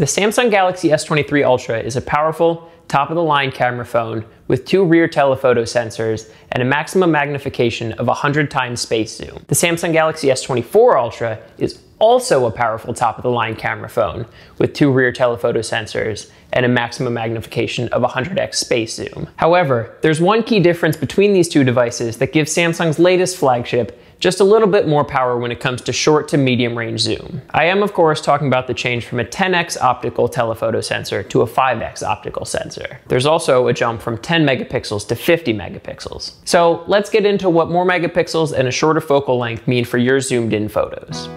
The Samsung Galaxy S23 Ultra is a powerful, top-of-the-line camera phone with two rear telephoto sensors and a maximum magnification of 100 times space zoom. The Samsung Galaxy S24 Ultra is also a powerful top-of-the-line camera phone with two rear telephoto sensors and a maximum magnification of 100x space zoom. However, there's one key difference between these two devices that gives Samsung's latest flagship just a little bit more power when it comes to short to medium range zoom. I am of course talking about the change from a 10x optical telephoto sensor to a 5x optical sensor. There's also a jump from 10 megapixels to 50 megapixels. So let's get into what more megapixels and a shorter focal length mean for your zoomed in photos.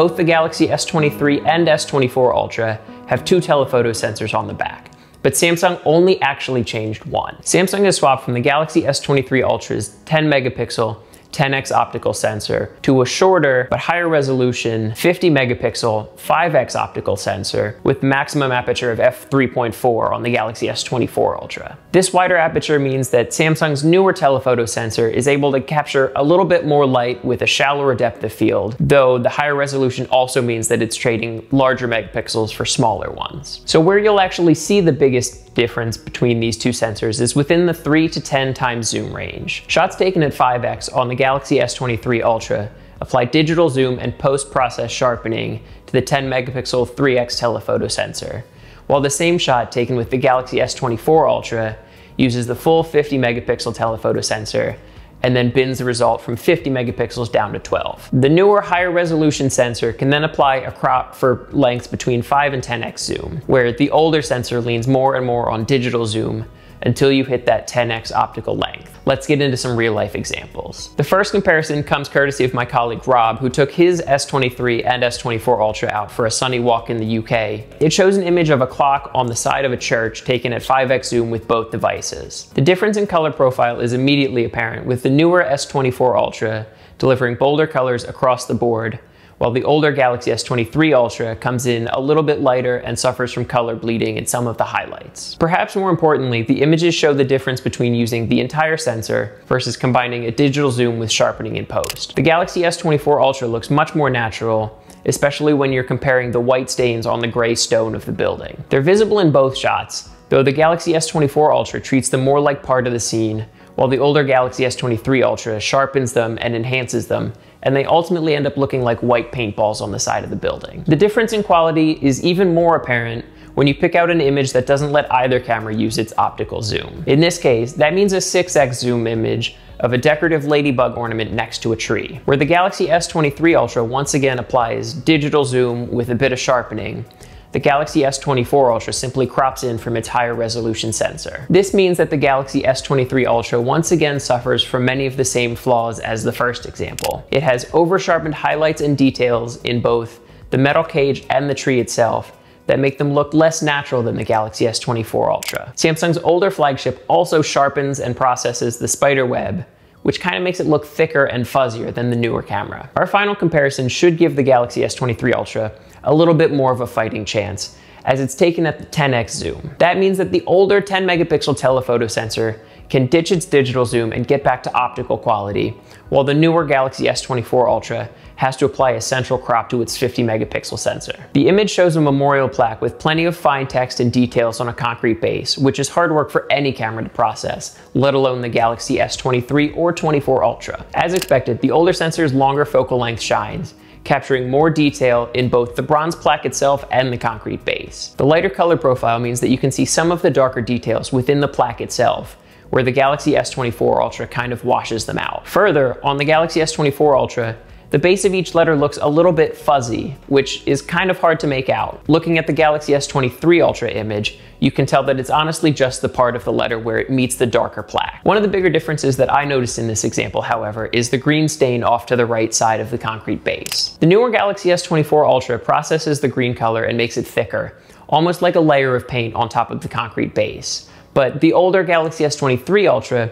Both the Galaxy S23 and S24 Ultra have two telephoto sensors on the back but Samsung only actually changed one. Samsung has swapped from the Galaxy S23 Ultra's 10 megapixel 10x optical sensor to a shorter but higher resolution 50 megapixel 5x optical sensor with maximum aperture of f3.4 on the Galaxy S24 Ultra. This wider aperture means that Samsung's newer telephoto sensor is able to capture a little bit more light with a shallower depth of field, though the higher resolution also means that it's trading larger megapixels for smaller ones. So where you'll actually see the biggest difference between these two sensors is within the 3 to 10 times zoom range. Shots taken at 5x on the Galaxy S23 Ultra apply digital zoom and post-process sharpening to the 10 megapixel 3x telephoto sensor, while the same shot taken with the Galaxy S24 Ultra uses the full 50 megapixel telephoto sensor and then bins the result from 50 megapixels down to 12. The newer higher resolution sensor can then apply a crop for lengths between 5 and 10x zoom, where the older sensor leans more and more on digital zoom until you hit that 10x optical length. Let's get into some real life examples. The first comparison comes courtesy of my colleague Rob, who took his S23 and S24 Ultra out for a sunny walk in the UK. It shows an image of a clock on the side of a church taken at 5x zoom with both devices. The difference in color profile is immediately apparent with the newer S24 Ultra delivering bolder colors across the board while the older Galaxy S23 Ultra comes in a little bit lighter and suffers from color bleeding in some of the highlights. Perhaps more importantly, the images show the difference between using the entire sensor versus combining a digital zoom with sharpening in post. The Galaxy S24 Ultra looks much more natural, especially when you're comparing the white stains on the gray stone of the building. They're visible in both shots, though the Galaxy S24 Ultra treats them more like part of the scene, while the older Galaxy S23 Ultra sharpens them and enhances them and they ultimately end up looking like white paintballs on the side of the building. The difference in quality is even more apparent when you pick out an image that doesn't let either camera use its optical zoom. In this case, that means a 6x zoom image of a decorative ladybug ornament next to a tree, where the Galaxy S23 Ultra once again applies digital zoom with a bit of sharpening, the Galaxy S24 Ultra simply crops in from its higher resolution sensor. This means that the Galaxy S23 Ultra once again suffers from many of the same flaws as the first example. It has over-sharpened highlights and details in both the metal cage and the tree itself, that make them look less natural than the Galaxy S24 Ultra. Samsung's older flagship also sharpens and processes the spider web, which kind of makes it look thicker and fuzzier than the newer camera. Our final comparison should give the Galaxy S23 Ultra a little bit more of a fighting chance, as it's taken at the 10x zoom. That means that the older 10 megapixel telephoto sensor can ditch its digital zoom and get back to optical quality, while the newer Galaxy S24 Ultra has to apply a central crop to its 50 megapixel sensor. The image shows a memorial plaque with plenty of fine text and details on a concrete base, which is hard work for any camera to process, let alone the Galaxy S23 or 24 Ultra. As expected, the older sensor's longer focal length shines, capturing more detail in both the bronze plaque itself and the concrete base. The lighter color profile means that you can see some of the darker details within the plaque itself, where the Galaxy S24 Ultra kind of washes them out. Further, on the Galaxy S24 Ultra, the base of each letter looks a little bit fuzzy, which is kind of hard to make out. Looking at the Galaxy S23 Ultra image, you can tell that it's honestly just the part of the letter where it meets the darker plaque. One of the bigger differences that I noticed in this example, however, is the green stain off to the right side of the concrete base. The newer Galaxy S24 Ultra processes the green color and makes it thicker, almost like a layer of paint on top of the concrete base. But the older Galaxy S23 Ultra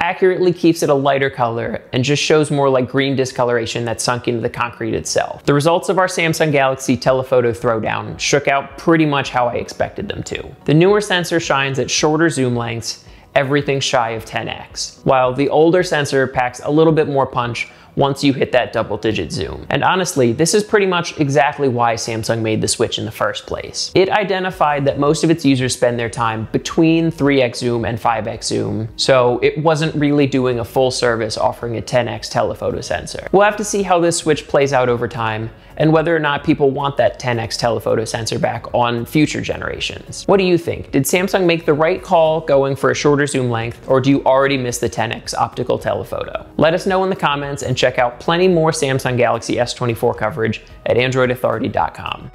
accurately keeps it a lighter color and just shows more like green discoloration that's sunk into the concrete itself. The results of our Samsung Galaxy telephoto throwdown shook out pretty much how I expected them to. The newer sensor shines at shorter zoom lengths, everything shy of 10x, while the older sensor packs a little bit more punch once you hit that double digit zoom. And honestly, this is pretty much exactly why Samsung made the switch in the first place. It identified that most of its users spend their time between 3x zoom and 5x zoom, so it wasn't really doing a full service offering a 10x telephoto sensor. We'll have to see how this switch plays out over time and whether or not people want that 10x telephoto sensor back on future generations. What do you think? Did Samsung make the right call going for a shorter zoom length, or do you already miss the 10x optical telephoto? Let us know in the comments and check out plenty more Samsung Galaxy S24 coverage at androidauthority.com.